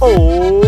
Oh.